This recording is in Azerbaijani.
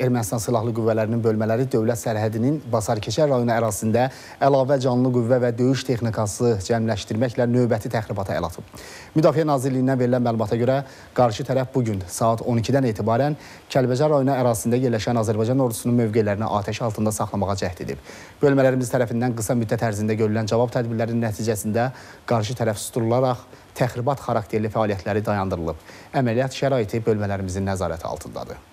Ermənistan Silahlı Qüvvələrinin bölmələri dövlət sərhədinin Basarkeçər rayonu ərazisində əlavə canlı qüvvə və döyüş texnikası cəmləşdirməklə növbəti təxribata əl atıb. Müdafiə Nazirliyindən verilən məlumata görə qarşı tərəf bu gün saat 12-dən etibarən Kəlbəcər rayonu ərazisində yerləşən Azərbaycan ordusunun mövqelərini atəş altında saxlamağa cəhd edib. Bölmələrimiz tərəfindən qısa müddət ərzində görülən cavab tədbirlərinin nəticəsində qarşı tərəf susturularaq təxribat xarakterli fəaliyyətləri dayandırılıb. Əməliyyat şəraiti bölmələrimizin nəzarəti altındadır.